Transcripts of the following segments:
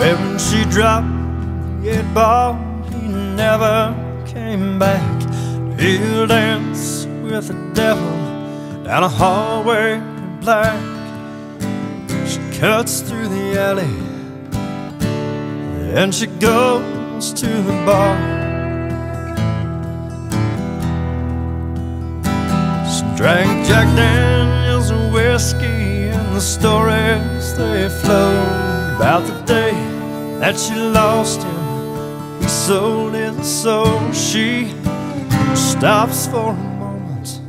When she dropped the eight ball, he never came back. He'll dance with the devil down a hallway in black. She cuts through the alley and she goes to the bar. She drank Jack Daniels and whiskey, and the stories they flow about the day that she lost him. He sold his soul. She stops for a moment.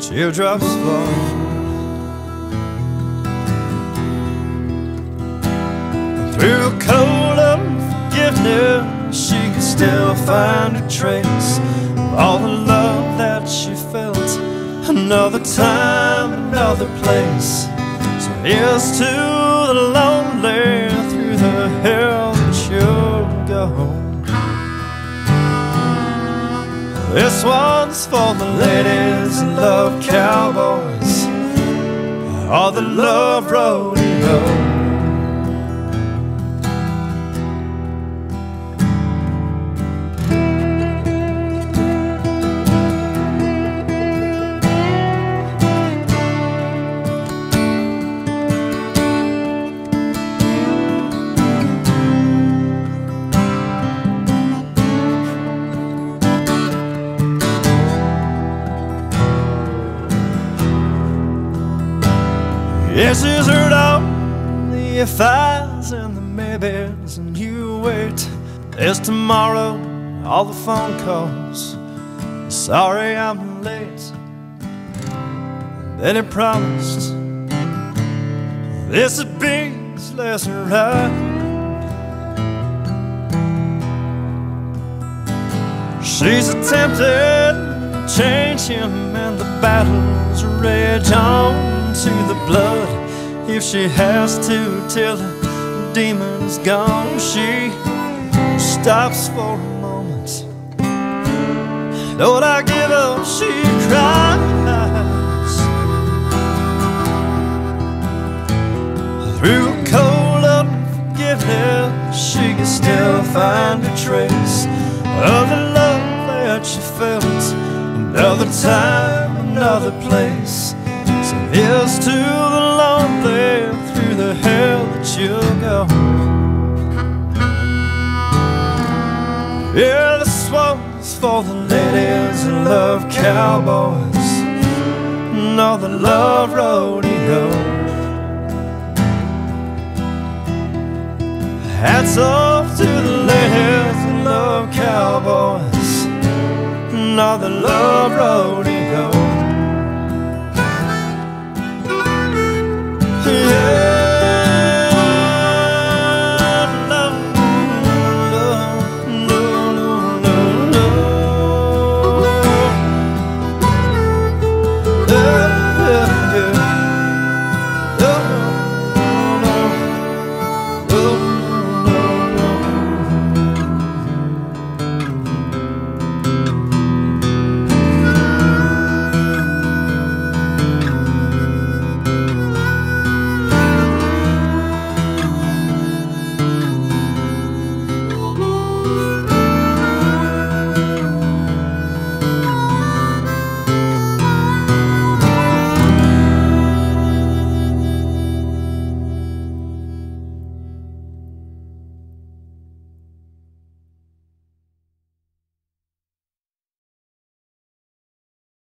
Teardrops fall. Through a cold unforgiveness, she can still find a trace of all the love that she felt. Another time, another place. So here's to the lonely through the hell that she'll go. This one's for the ladies who love cowboys, all the love rodeo. Yes, she's heard all the if I's and the maybes, and you wait. There's tomorrow, all the phone calls. Sorry I'm late. Then he promised this would be his last ride. She's attempted to change him, and the battles rage on to the blood if she has to till the demon's gone. She stops for a moment. Lord, I give up, she cries. Through cold unforgiveness, she can still find a trace of the love that she felt. Another time, another place. Here's to the lonely through the hell that you'll go. Yeah, this one's for the ladies who love cowboys and all the love rodeo. Hats off to the ladies who love cowboys and all the love rodeo.